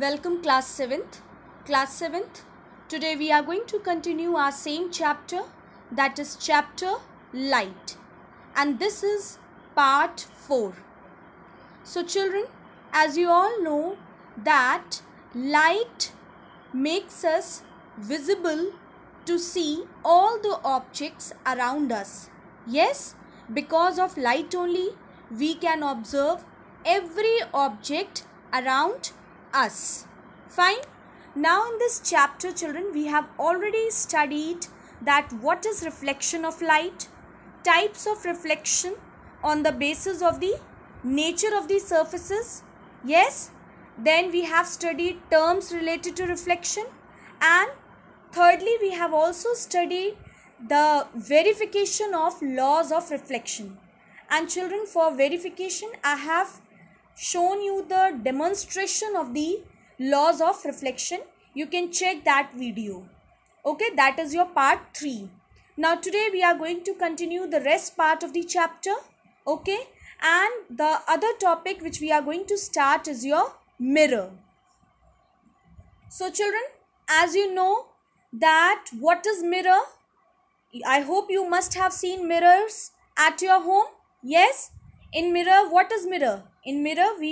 Welcome class 7th. Class 7th. Today we are going to continue our same chapter that is chapter light and this is part 4. So children as you all know that light makes us visible to see all the objects around us. Yes, because of light only we can observe every object around us. Fine. Now in this chapter children we have already studied that what is reflection of light, types of reflection on the basis of the nature of the surfaces. Yes. Then we have studied terms related to reflection and thirdly we have also studied the verification of laws of reflection. And children for verification I have shown you the demonstration of the laws of reflection. You can check that video. Okay that is your part 3 now today we are going to continue the rest part of the chapter. Okay and the other topic which we are going to start is your mirror. So children as you know that what is mirror? I hope you must have seen mirrors at your home. Yes in mirror what is mirror in mirror we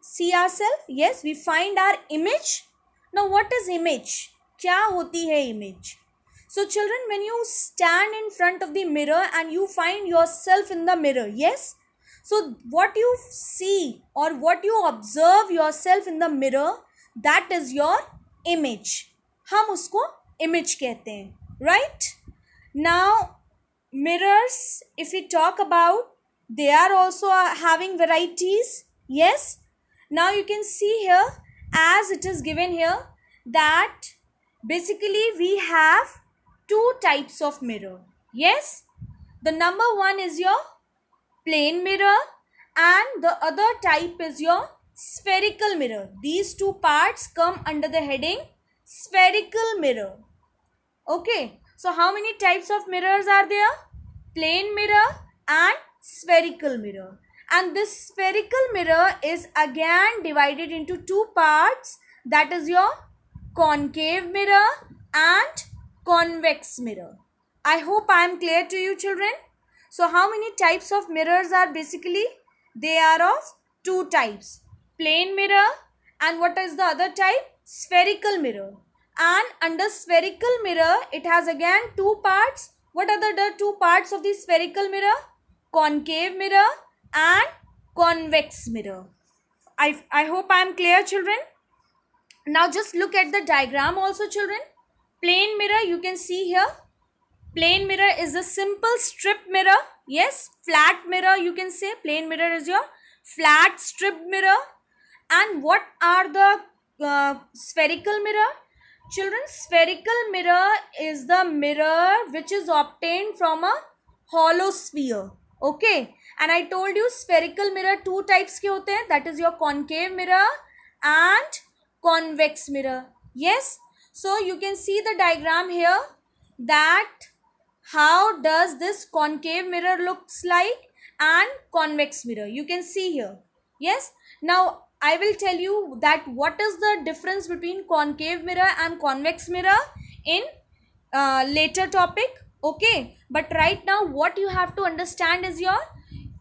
see ourselves yes we find our image now what is image kya hoti hai image so children when you stand in front of the mirror and you find yourself in the mirror yes so what you see or what you observe yourself in the mirror that is your image हम उसको image कहते हैं right now mirrors if we talk about they are also uh, having varieties. Yes. Now you can see here as it is given here that basically we have two types of mirror. Yes. The number one is your plane mirror and the other type is your spherical mirror. These two parts come under the heading spherical mirror. Okay. So how many types of mirrors are there? Plane mirror and spherical mirror. And this spherical mirror is again divided into two parts. That is your concave mirror and convex mirror. I hope i am clear to you children. So how many types of mirrors are basically? They are of two types. Plane mirror and what is the other type? Spherical mirror. And under spherical mirror it has again two parts. What are the two parts of the spherical mirror concave mirror and convex mirror. I, I hope I am clear children. Now just look at the diagram also children. Plane mirror you can see here. Plane mirror is a simple strip mirror. Yes, flat mirror you can say. Plane mirror is your flat strip mirror. And what are the uh, spherical mirror? Children, spherical mirror is the mirror which is obtained from a hollow sphere okay. And i told you spherical mirror two types ke hote hain. That is your concave mirror and convex mirror. Yes? So you can see the diagram here that how does this concave mirror looks like and convex mirror. You can see here. Yes? Now i will tell you that what is the difference between concave mirror and convex mirror in uh, later topic okay but right now what you have to understand is your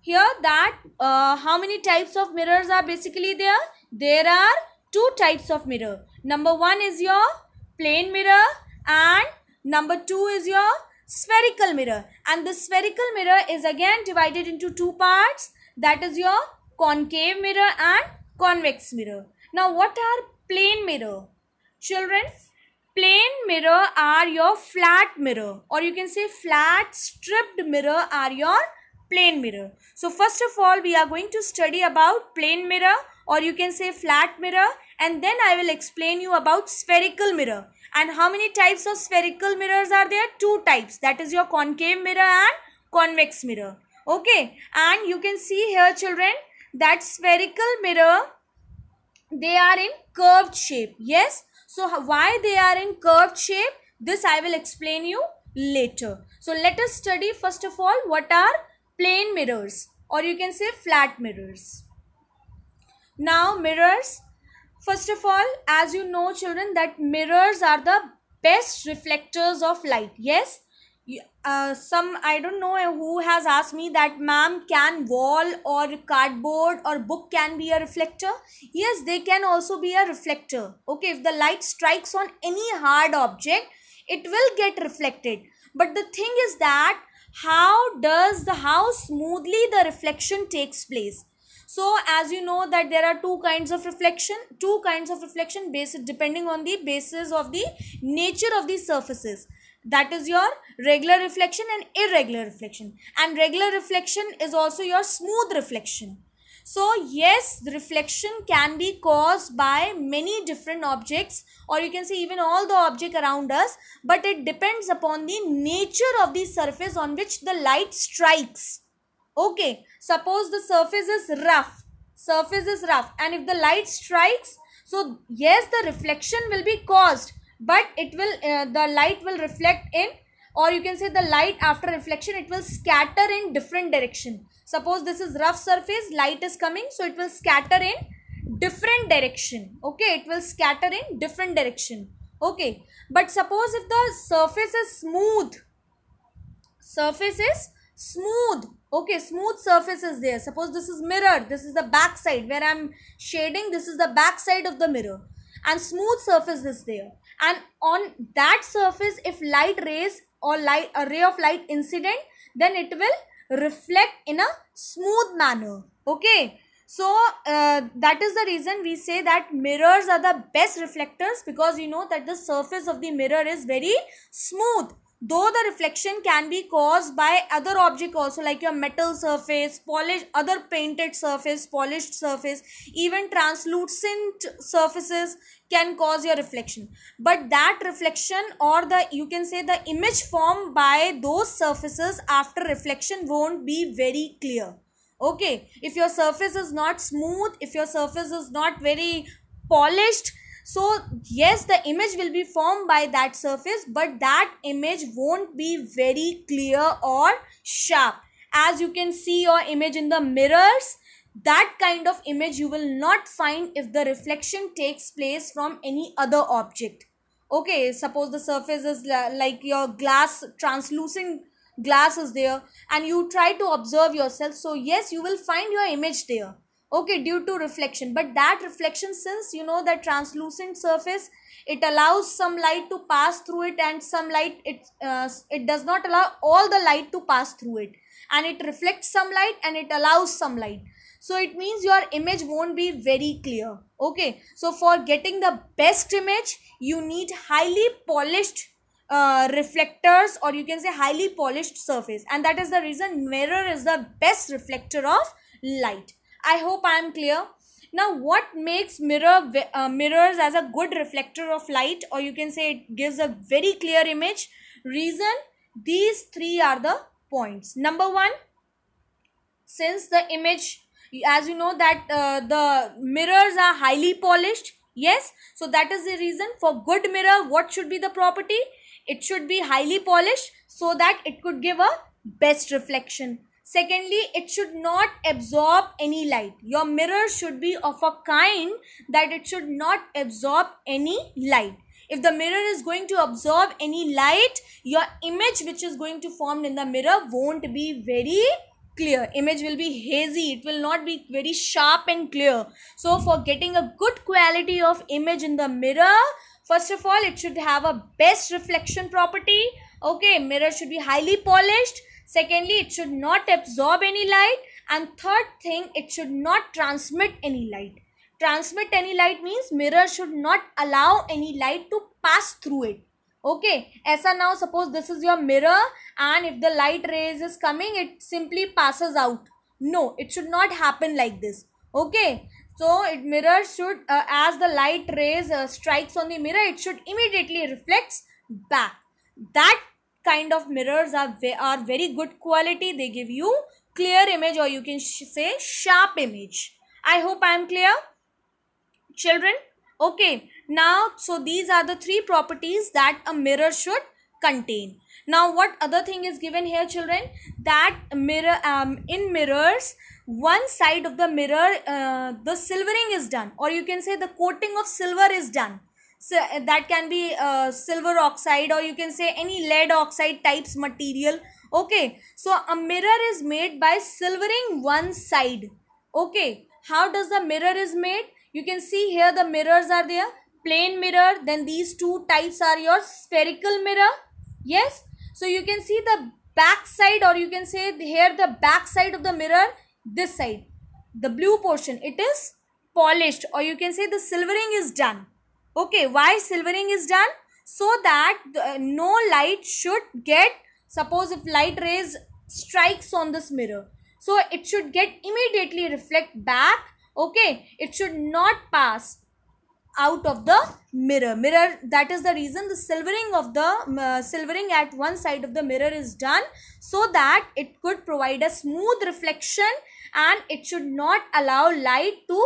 here that uh, how many types of mirrors are basically there? There are two types of mirror. Number one is your plane mirror and number two is your spherical mirror. And the spherical mirror is again divided into two parts. That is your concave mirror and convex mirror. Now what are plane mirror? Children plane mirror are your flat mirror or you can say flat stripped mirror are your plane mirror. So first of all we are going to study about plane mirror or you can say flat mirror and then I will explain you about spherical mirror and how many types of spherical mirrors are there? Two types that is your concave mirror and convex mirror. Okay and you can see here children that spherical mirror they are in curved shape. Yes so why they are in curved shape? This I will explain you later. So let us study first of all what are plane mirrors or you can say flat mirrors. Now mirrors, first of all as you know children that mirrors are the best reflectors of light yes uh, some i don't know who has asked me that ma'am can wall or cardboard or book can be a reflector? Yes they can also be a reflector. Okay if the light strikes on any hard object it will get reflected. But the thing is that how does the how smoothly the reflection takes place? So as you know that there are two kinds of reflection two kinds of reflection based depending on the basis of the nature of the surfaces that is your regular reflection and irregular reflection. And regular reflection is also your smooth reflection. So yes reflection can be caused by many different objects or you can say even all the object around us but it depends upon the nature of the surface on which the light strikes. Okay suppose the surface is rough. Surface is rough. And if the light strikes so yes the reflection will be caused but it will uh, the light will reflect in or you can say the light after reflection it will scatter in different direction. Suppose this is rough surface light is coming so it will scatter in different direction. Okay it will scatter in different direction. Okay but suppose if the surface is smooth surface is smooth. Okay smooth surface is there. Suppose this is mirror this is the back side where i'm shading this is the back side of the mirror and smooth surface is there. And on that surface if light rays or light a ray of light incident then it will reflect in a smooth manner. Okay? So uh, that is the reason we say that mirrors are the best reflectors because you know that the surface of the mirror is very smooth though the reflection can be caused by other object also like your metal surface polished other painted surface polished surface even translucent surfaces can cause your reflection. But that reflection or the you can say the image formed by those surfaces after reflection won't be very clear. Okay? If your surface is not smooth if your surface is not very polished so yes the image will be formed by that surface but that image won't be very clear or sharp. As you can see your image in the mirrors that kind of image you will not find if the reflection takes place from any other object. Okay suppose the surface is like your glass translucent glass is there and you try to observe yourself. So yes you will find your image there okay due to reflection. But that reflection since you know that translucent surface it allows some light to pass through it and some light it uh, it does not allow all the light to pass through it. And it reflects some light and it allows some light. So it means your image won't be very clear. Okay so for getting the best image you need highly polished uh, reflectors or you can say highly polished surface. And that is the reason mirror is the best reflector of light I hope I am clear. Now, what makes mirror uh, mirrors as a good reflector of light or you can say it gives a very clear image? Reason, these three are the points. Number one, since the image, as you know that uh, the mirrors are highly polished. Yes, so that is the reason for good mirror, what should be the property? It should be highly polished so that it could give a best reflection. Secondly, it should not absorb any light. Your mirror should be of a kind that it should not absorb any light. If the mirror is going to absorb any light, your image which is going to form in the mirror won't be very clear. Image will be hazy. It will not be very sharp and clear. So for getting a good quality of image in the mirror, first of all, it should have a best reflection property. Okay, mirror should be highly polished Secondly, it should not absorb any light. And third thing, it should not transmit any light. Transmit any light means mirror should not allow any light to pass through it. Okay, as now suppose this is your mirror and if the light rays is coming, it simply passes out. No, it should not happen like this. Okay, so it mirror should, uh, as the light rays uh, strikes on the mirror, it should immediately reflects back. That kind of mirrors are, are very good quality. They give you clear image or you can say sharp image. I hope I am clear. Children, okay. Now, so these are the three properties that a mirror should contain now what other thing is given here children that mirror um, in mirrors one side of the mirror uh, the silvering is done or you can say the coating of silver is done so uh, that can be uh, silver oxide or you can say any lead oxide types material. Okay. So a mirror is made by silvering one side. Okay. How does the mirror is made? You can see here the mirrors are there. Plane mirror. Then these two types are your spherical mirror. Yes. So you can see the back side or you can say here the back side of the mirror this side. The blue portion it is polished or you can say the silvering is done okay why silvering is done so that no light should get suppose if light rays strikes on this mirror so it should get immediately reflect back okay? It should not pass out of the mirror. Mirror that is the reason the silvering of the uh, silvering at one side of the mirror is done so that it could provide a smooth reflection and it should not allow light to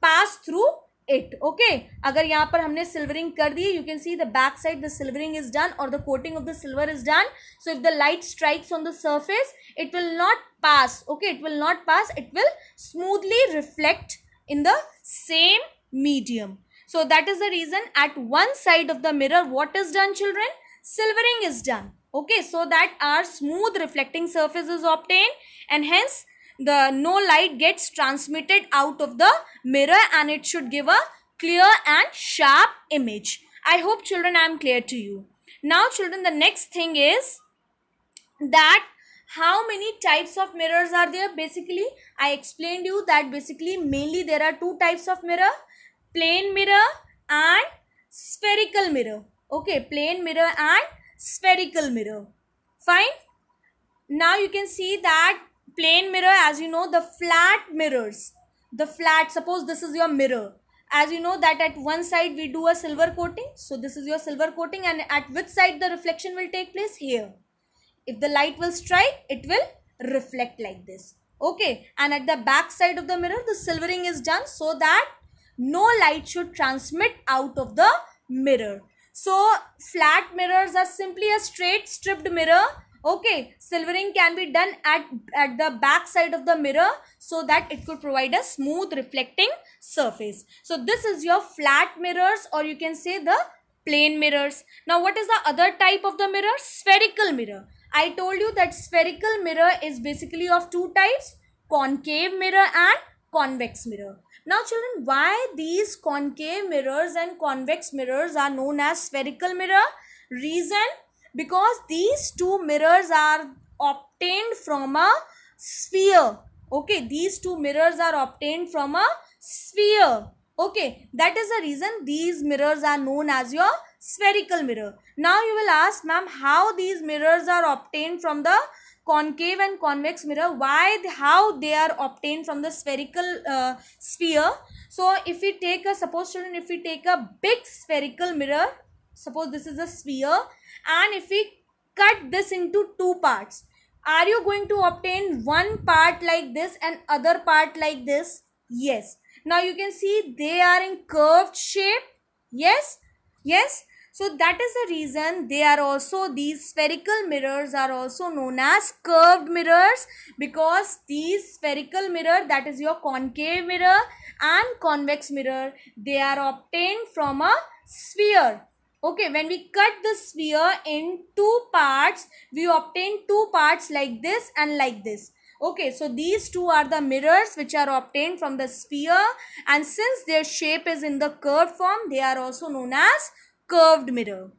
pass through it okay? agar yahan par humne silvering kar diye you can see the back side the silvering is done or the coating of the silver is done. So if the light strikes on the surface it will not pass okay? It will not pass. It will smoothly reflect in the same medium. So that is the reason at one side of the mirror what is done children? Silvering is done okay? So that our smooth reflecting surface is obtained and hence the no light gets transmitted out of the mirror and it should give a clear and sharp image. I hope children I am clear to you. Now children the next thing is that how many types of mirrors are there basically I explained you that basically mainly there are two types of mirror plane mirror and spherical mirror okay plane mirror and spherical mirror fine now you can see that plane mirror as you know the flat mirrors. The flat suppose this is your mirror. As you know that at one side we do a silver coating so this is your silver coating and at which side the reflection will take place? Here. If the light will strike it will reflect like this. Okay and at the back side of the mirror the silvering is done so that no light should transmit out of the mirror. So flat mirrors are simply a straight stripped mirror okay silvering can be done at at the back side of the mirror so that it could provide a smooth reflecting surface. So this is your flat mirrors or you can say the plane mirrors. Now what is the other type of the mirror? Spherical mirror. I told you that spherical mirror is basically of two types concave mirror and convex mirror. Now children why these concave mirrors and convex mirrors are known as spherical mirror? Reason because these two mirrors are obtained from a sphere. Okay these two mirrors are obtained from a sphere. Okay that is the reason these mirrors are known as your spherical mirror. Now you will ask ma'am how these mirrors are obtained from the concave and convex mirror? Why how they are obtained from the spherical uh, sphere? So if we take a suppose if we take a big spherical mirror suppose this is a sphere and if we cut this into two parts are you going to obtain one part like this and other part like this? Yes. Now you can see they are in curved shape. Yes. Yes. So that is the reason they are also these spherical mirrors are also known as curved mirrors because these spherical mirror that is your concave mirror and convex mirror they are obtained from a sphere Okay, when we cut the sphere in two parts, we obtain two parts like this and like this. Okay, so these two are the mirrors which are obtained from the sphere and since their shape is in the curved form, they are also known as curved mirror.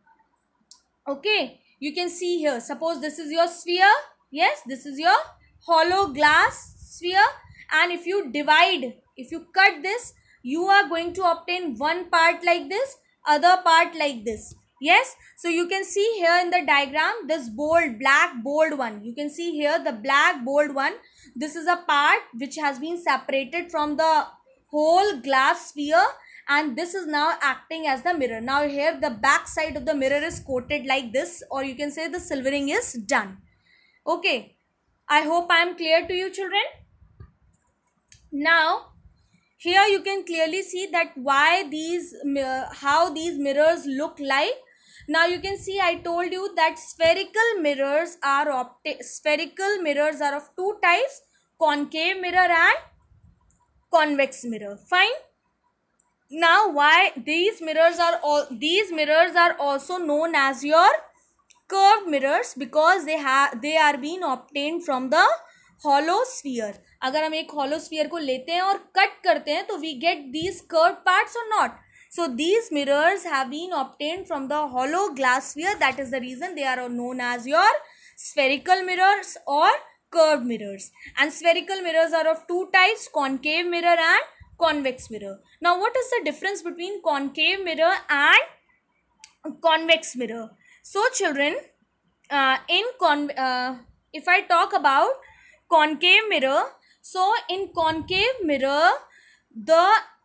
Okay, you can see here, suppose this is your sphere. Yes, this is your hollow glass sphere and if you divide, if you cut this, you are going to obtain one part like this other part like this. Yes? So you can see here in the diagram this bold black bold one. You can see here the black bold one. This is a part which has been separated from the whole glass sphere and this is now acting as the mirror. Now here the back side of the mirror is coated like this or you can say the silvering is done. Okay. I hope i am clear to you children. Now here you can clearly see that why these how these mirrors look like. Now you can see i told you that spherical mirrors are spherical mirrors are of two types concave mirror and convex mirror. Fine. Now why these mirrors are all these mirrors are also known as your curved mirrors because they have they are being obtained from the holosphere अगर हम एक hollow sphere को लेते हैं और cut करते हैं तो we get these curve parts और not so these mirrors have been obtained from the hollow glass sphere that is the reason they are known as your spherical mirrors or curve mirrors and spherical mirrors are of two types concave mirror and convex mirror now what is the difference between concave mirror and convex mirror so children in concave if I talk about concave mirror. So in concave mirror the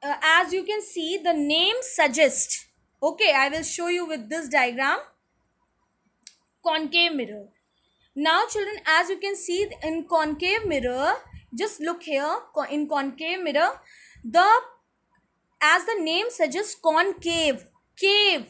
uh, as you can see the name suggests okay i will show you with this diagram. Concave mirror. Now children as you can see in concave mirror just look here in concave mirror the as the name suggests concave cave.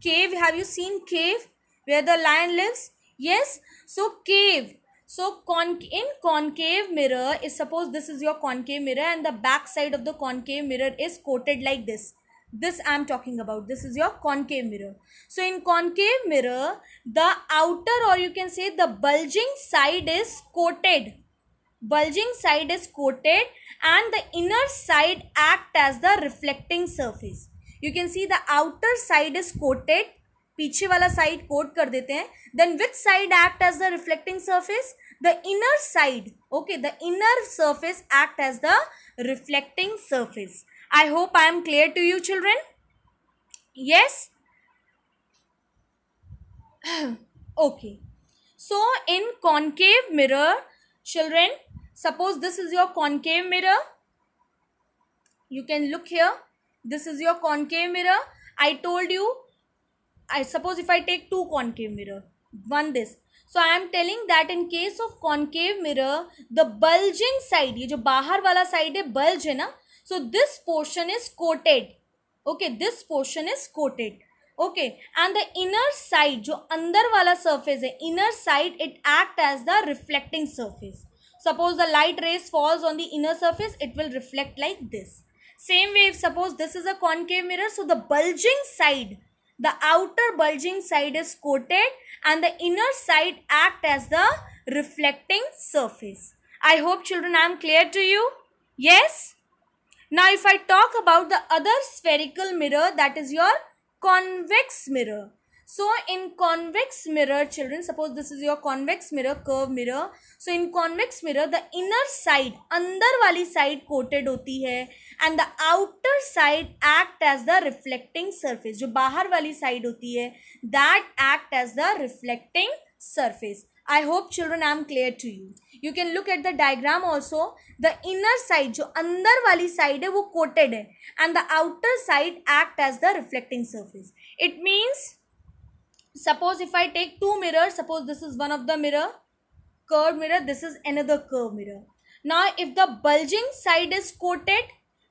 Cave have you seen cave where the lion lives? Yes. So cave so con in concave mirror is suppose this is your concave mirror and the back side of the concave mirror is coated like this. This i am talking about. This is your concave mirror. So in concave mirror the outer or you can say the bulging side is coated. Bulging side is coated and the inner side act as the reflecting surface. You can see the outer side is coated पीछे वाला side coat कर देते हैं. Then with side act as the reflecting surface the inner side okay the inner surface act as the reflecting surface I hope I am clear to you children yes okay so in concave mirror children suppose this is your concave mirror you can look here this is your concave mirror I told you i suppose if i take two concave mirror one this. So i am telling that in case of concave mirror the bulging side ye jo bahar wala side hai bulge hai na so this portion is coated. Okay this portion is coated. Okay and the inner side jo andar wala surface hai inner side it act as the reflecting surface. Suppose the light rays falls on the inner surface it will reflect like this. Same way suppose this is a concave mirror so the bulging side the outer bulging side is coated and the inner side act as the reflecting surface. I hope children i am clear to you? Yes? Now if i talk about the other spherical mirror that is your convex mirror so in convex mirror children suppose this is your convex mirror curve mirror so in convex mirror the inner side अंदर वाली side coated होती है and the outer side act as the reflecting surface जो बाहर वाली side होती है that act as the reflecting surface I hope children I am clear to you. You can look at the diagram also. The inner side जो अंदर वाली side है वो coated है and the outer side act as the reflecting surface. It means suppose if I take two mirrors, suppose this is one of the mirror, curved mirror, this is another curved mirror. Now if the bulging side is coated,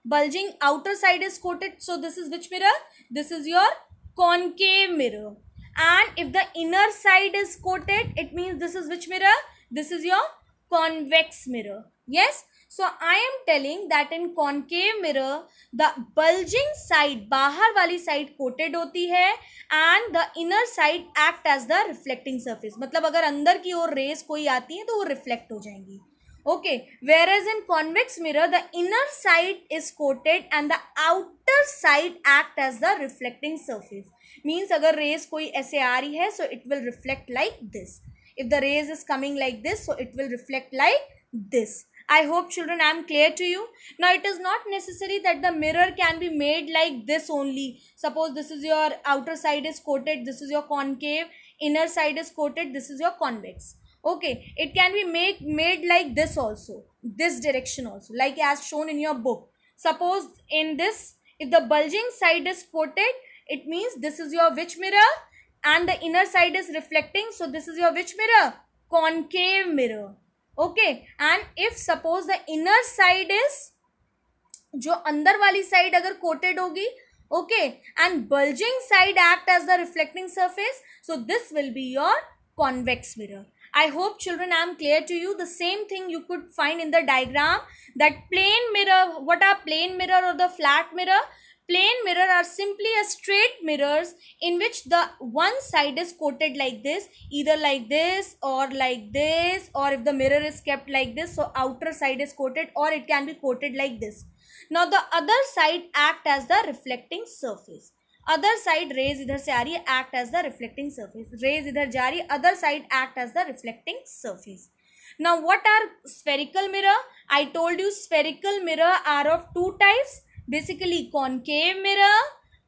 bulging outer side is coated, so this is which mirror? This is your concave mirror. And if the inner side is coated, it means this is which mirror? This is your convex mirror. Yes? So I am telling that in concave mirror the bulging side बाहर वाली side coated होती है and the inner side act as the reflecting surface. मतलब अगर अंदर की ओर raise कोई आती है तो वो रिफ्लेक्ट हो जाएँगी okay whereas in convex mirror the inner side is coated and the outer side act as the reflecting surface means अगर रेज कोई ऐसे आ रही है so it will reflect like this if the rays is coming like this so it will reflect like this I hope children I am clear to you. Now it is not necessary that the mirror can be made like this only. Suppose this is your outer side is coated, this is your concave, inner side is coated, this is your convex. Okay, it can be make, made like this also, this direction also, like as shown in your book. Suppose in this, if the bulging side is coated, it means this is your which mirror and the inner side is reflecting. So this is your which mirror? Concave mirror. Okay and if suppose the inner side is जो अंदर वाली side अगर coated होगी okay and bulging side act as the reflecting surface so this will be your convex mirror I hope children I am clear to you the same thing you could find in the diagram that plane mirror what are plane mirror or the flat mirror Plane mirror are simply a straight mirrors in which the one side is coated like this, either like this or like this or if the mirror is kept like this, so outer side is coated or it can be coated like this. Now the other side act as the reflecting surface. Other side raise इधर से आ रही है act as the reflecting surface raise इधर जा रही है other side act as the reflecting surface now what are spherical mirror i told you spherical mirror are of two types basically concave mirror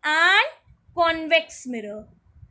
and convex mirror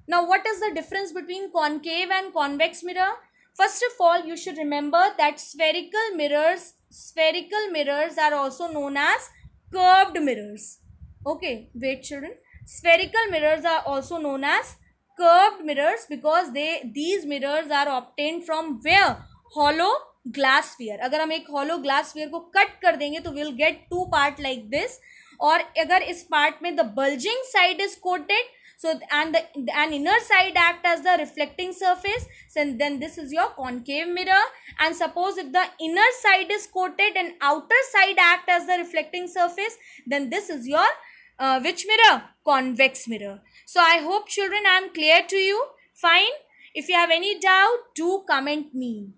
now what is the difference between concave and convex mirror first of all you should remember that spherical mirrors spherical mirrors are also known as curved mirrors okay wait children spherical mirrors are also known as curved mirrors because they these mirrors are obtained from where hollow glass sphere अगर हम एक hollow glass sphere को cut कर देंगे तो we'll get two part like this और अगर इस part में the bulging side is coated so and the an inner side act as the reflecting surface so then this is your concave mirror and suppose if the inner side is coated and outer side act as the reflecting surface then this is your uh, which mirror? Convex mirror. So I hope children I am clear to you. Fine. If you have any doubt, do comment me.